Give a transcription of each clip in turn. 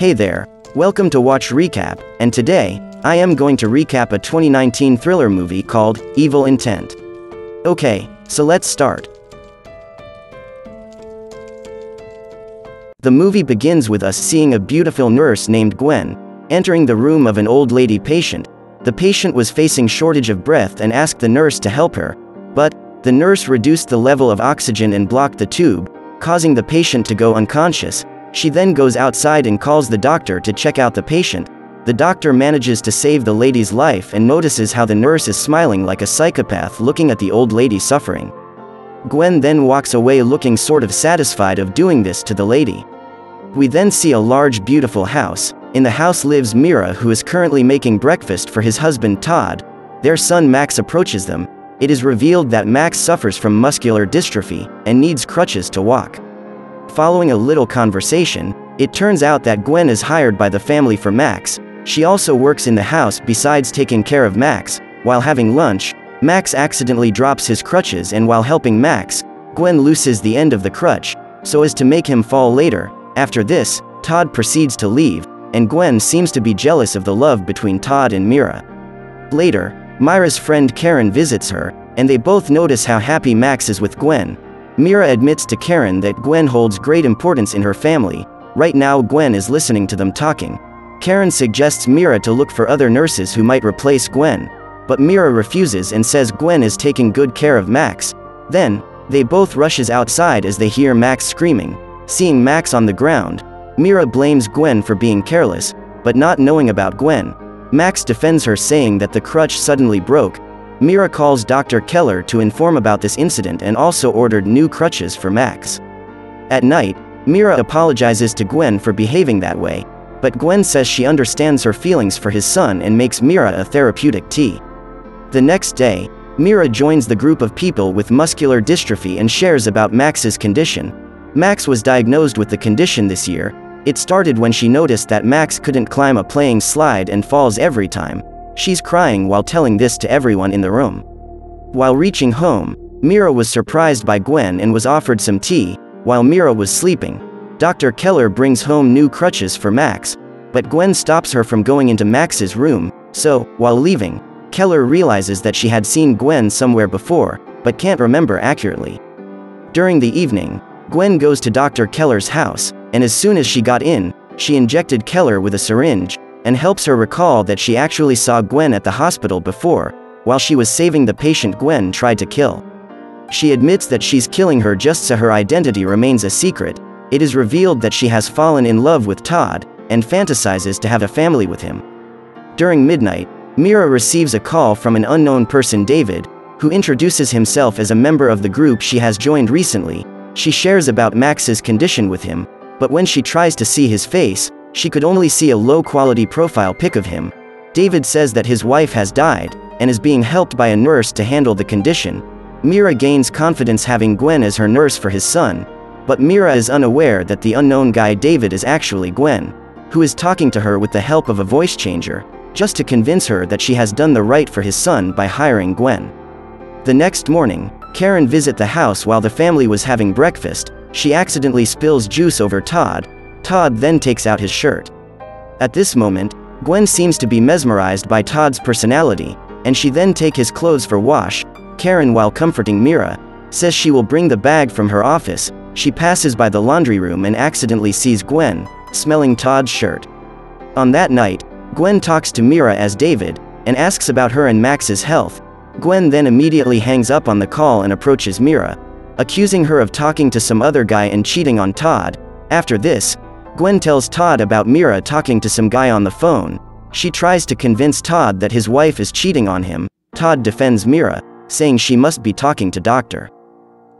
Hey there, welcome to Watch Recap, and today, I am going to recap a 2019 thriller movie called Evil Intent. Okay, so let's start. The movie begins with us seeing a beautiful nurse named Gwen entering the room of an old lady patient. The patient was facing shortage of breath and asked the nurse to help her, but the nurse reduced the level of oxygen and blocked the tube, causing the patient to go unconscious. She then goes outside and calls the doctor to check out the patient. The doctor manages to save the lady's life and notices how the nurse is smiling like a psychopath looking at the old lady suffering. Gwen then walks away looking sort of satisfied of doing this to the lady. We then see a large beautiful house. In the house lives Mira who is currently making breakfast for his husband Todd. Their son Max approaches them. It is revealed that Max suffers from muscular dystrophy and needs crutches to walk. Following a little conversation, it turns out that Gwen is hired by the family for Max. She also works in the house besides taking care of Max. While having lunch, Max accidentally drops his crutches and while helping Max, Gwen looses the end of the crutch, so as to make him fall later. After this, Todd proceeds to leave, and Gwen seems to be jealous of the love between Todd and Mira. Later, Myra's friend Karen visits her, and they both notice how happy Max is with Gwen, Mira admits to Karen that Gwen holds great importance in her family. Right now Gwen is listening to them talking. Karen suggests Mira to look for other nurses who might replace Gwen. But Mira refuses and says Gwen is taking good care of Max. Then, they both rushes outside as they hear Max screaming. Seeing Max on the ground, Mira blames Gwen for being careless, but not knowing about Gwen. Max defends her saying that the crutch suddenly broke, Mira calls Dr. Keller to inform about this incident and also ordered new crutches for Max. At night, Mira apologizes to Gwen for behaving that way, but Gwen says she understands her feelings for his son and makes Mira a therapeutic tea. The next day, Mira joins the group of people with muscular dystrophy and shares about Max's condition. Max was diagnosed with the condition this year. It started when she noticed that Max couldn't climb a playing slide and falls every time, She's crying while telling this to everyone in the room. While reaching home, Mira was surprised by Gwen and was offered some tea, while Mira was sleeping. Dr. Keller brings home new crutches for Max, but Gwen stops her from going into Max's room, so, while leaving, Keller realizes that she had seen Gwen somewhere before, but can't remember accurately. During the evening, Gwen goes to Dr. Keller's house, and as soon as she got in, she injected Keller with a syringe, and helps her recall that she actually saw Gwen at the hospital before, while she was saving the patient Gwen tried to kill. She admits that she's killing her just so her identity remains a secret. It is revealed that she has fallen in love with Todd, and fantasizes to have a family with him. During midnight, Mira receives a call from an unknown person David, who introduces himself as a member of the group she has joined recently. She shares about Max's condition with him, but when she tries to see his face, she could only see a low-quality profile pic of him. David says that his wife has died, and is being helped by a nurse to handle the condition. Mira gains confidence having Gwen as her nurse for his son, but Mira is unaware that the unknown guy David is actually Gwen, who is talking to her with the help of a voice changer, just to convince her that she has done the right for his son by hiring Gwen. The next morning, Karen visit the house while the family was having breakfast, she accidentally spills juice over Todd, Todd then takes out his shirt. At this moment, Gwen seems to be mesmerized by Todd's personality, and she then take his clothes for wash. Karen while comforting Mira, says she will bring the bag from her office. She passes by the laundry room and accidentally sees Gwen, smelling Todd's shirt. On that night, Gwen talks to Mira as David, and asks about her and Max's health. Gwen then immediately hangs up on the call and approaches Mira, accusing her of talking to some other guy and cheating on Todd. After this, Gwen tells Todd about Mira talking to some guy on the phone. She tries to convince Todd that his wife is cheating on him. Todd defends Mira, saying she must be talking to Doctor.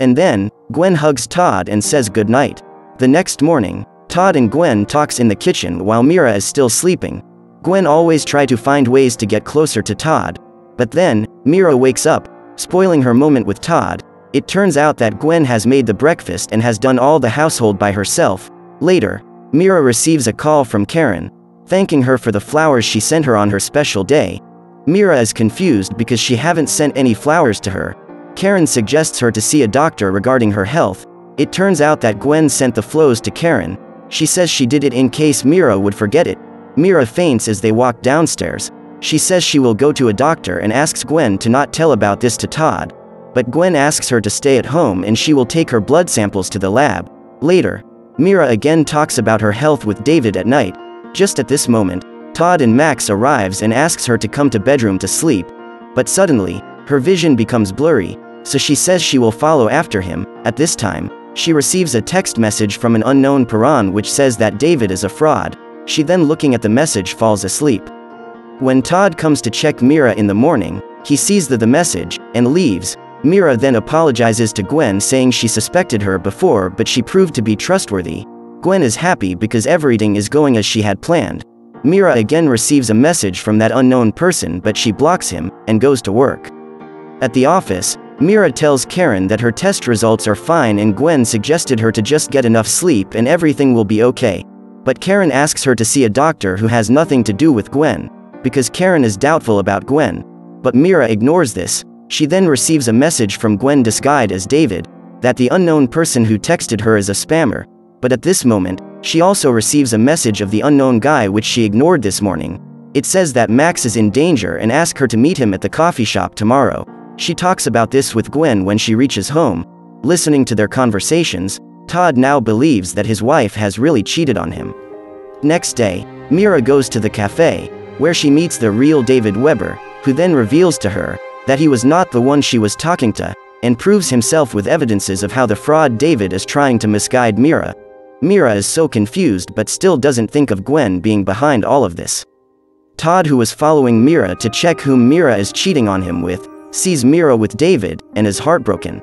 And then, Gwen hugs Todd and says goodnight. The next morning, Todd and Gwen talks in the kitchen while Mira is still sleeping. Gwen always try to find ways to get closer to Todd. But then, Mira wakes up, spoiling her moment with Todd. It turns out that Gwen has made the breakfast and has done all the household by herself. Later, Mira receives a call from Karen, thanking her for the flowers she sent her on her special day. Mira is confused because she haven't sent any flowers to her. Karen suggests her to see a doctor regarding her health. It turns out that Gwen sent the flows to Karen. She says she did it in case Mira would forget it. Mira faints as they walk downstairs. She says she will go to a doctor and asks Gwen to not tell about this to Todd. But Gwen asks her to stay at home and she will take her blood samples to the lab. Later, Mira again talks about her health with David at night. Just at this moment, Todd and Max arrives and asks her to come to bedroom to sleep. But suddenly, her vision becomes blurry, so she says she will follow after him. At this time, she receives a text message from an unknown Paran which says that David is a fraud. She then looking at the message falls asleep. When Todd comes to check Mira in the morning, he sees the, the message, and leaves. Mira then apologizes to Gwen saying she suspected her before but she proved to be trustworthy. Gwen is happy because everything is going as she had planned. Mira again receives a message from that unknown person but she blocks him, and goes to work. At the office, Mira tells Karen that her test results are fine and Gwen suggested her to just get enough sleep and everything will be okay. But Karen asks her to see a doctor who has nothing to do with Gwen because Karen is doubtful about Gwen. But Mira ignores this. She then receives a message from Gwen disguised as David, that the unknown person who texted her is a spammer. But at this moment, she also receives a message of the unknown guy which she ignored this morning. It says that Max is in danger and asks her to meet him at the coffee shop tomorrow. She talks about this with Gwen when she reaches home. Listening to their conversations, Todd now believes that his wife has really cheated on him. Next day, Mira goes to the cafe, where she meets the real David Weber, who then reveals to her that he was not the one she was talking to, and proves himself with evidences of how the fraud David is trying to misguide Mira. Mira is so confused but still doesn't think of Gwen being behind all of this. Todd who was following Mira to check whom Mira is cheating on him with, sees Mira with David, and is heartbroken.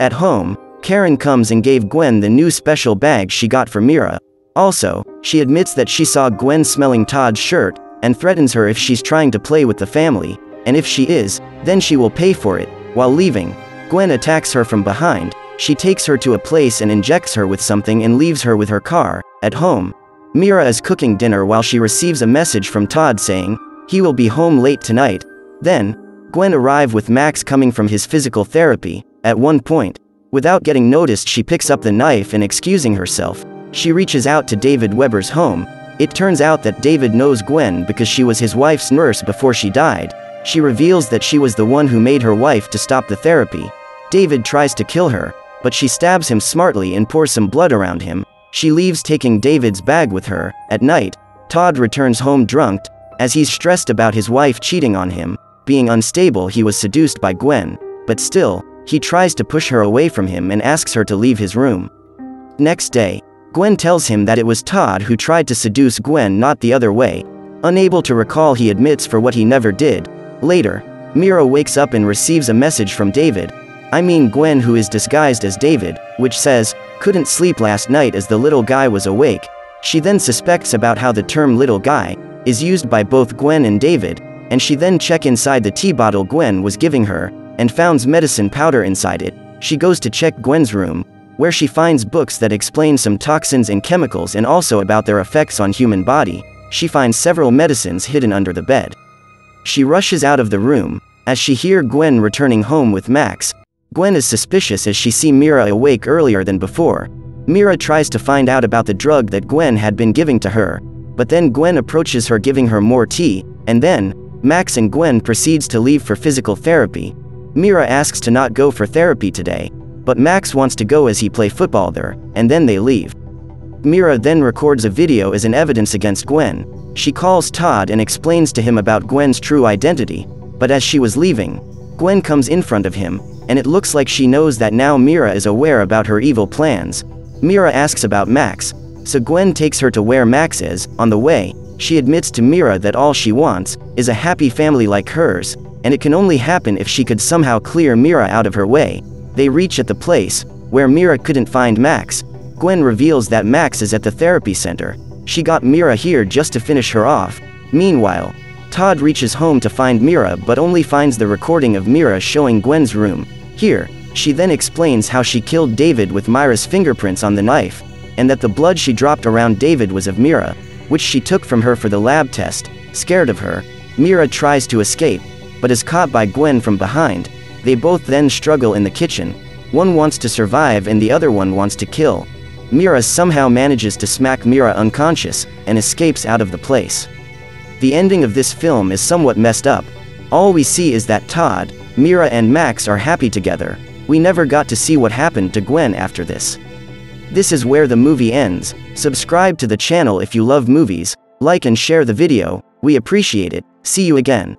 At home, Karen comes and gave Gwen the new special bag she got for Mira. Also, she admits that she saw Gwen smelling Todd's shirt, and threatens her if she's trying to play with the family, and if she is, then she will pay for it. While leaving, Gwen attacks her from behind, she takes her to a place and injects her with something and leaves her with her car. At home, Mira is cooking dinner while she receives a message from Todd saying, he will be home late tonight. Then, Gwen arrive with Max coming from his physical therapy. At one point, without getting noticed she picks up the knife and excusing herself, she reaches out to David Weber's home, it turns out that David knows Gwen because she was his wife's nurse before she died. She reveals that she was the one who made her wife to stop the therapy. David tries to kill her, but she stabs him smartly and pours some blood around him. She leaves taking David's bag with her. At night, Todd returns home drunk, as he's stressed about his wife cheating on him. Being unstable he was seduced by Gwen, but still, he tries to push her away from him and asks her to leave his room. Next day, Gwen tells him that it was Todd who tried to seduce Gwen not the other way. Unable to recall he admits for what he never did. Later, Mira wakes up and receives a message from David. I mean Gwen who is disguised as David, which says, couldn't sleep last night as the little guy was awake. She then suspects about how the term little guy is used by both Gwen and David, and she then check inside the tea bottle Gwen was giving her, and founds medicine powder inside it. She goes to check Gwen's room, where she finds books that explain some toxins and chemicals and also about their effects on human body. She finds several medicines hidden under the bed. She rushes out of the room, as she hear Gwen returning home with Max. Gwen is suspicious as she see Mira awake earlier than before. Mira tries to find out about the drug that Gwen had been giving to her, but then Gwen approaches her giving her more tea, and then, Max and Gwen proceeds to leave for physical therapy. Mira asks to not go for therapy today, but Max wants to go as he play football there, and then they leave. Mira then records a video as an evidence against Gwen. She calls Todd and explains to him about Gwen's true identity, but as she was leaving, Gwen comes in front of him, and it looks like she knows that now Mira is aware about her evil plans. Mira asks about Max, so Gwen takes her to where Max is. On the way, she admits to Mira that all she wants is a happy family like hers, and it can only happen if she could somehow clear Mira out of her way. They reach at the place, where Mira couldn't find Max. Gwen reveals that Max is at the therapy center. She got Mira here just to finish her off. Meanwhile, Todd reaches home to find Mira but only finds the recording of Mira showing Gwen's room. Here, she then explains how she killed David with Myra's fingerprints on the knife, and that the blood she dropped around David was of Mira, which she took from her for the lab test. Scared of her, Mira tries to escape, but is caught by Gwen from behind, they both then struggle in the kitchen. One wants to survive and the other one wants to kill. Mira somehow manages to smack Mira unconscious, and escapes out of the place. The ending of this film is somewhat messed up. All we see is that Todd, Mira and Max are happy together. We never got to see what happened to Gwen after this. This is where the movie ends. Subscribe to the channel if you love movies, like and share the video, we appreciate it, see you again.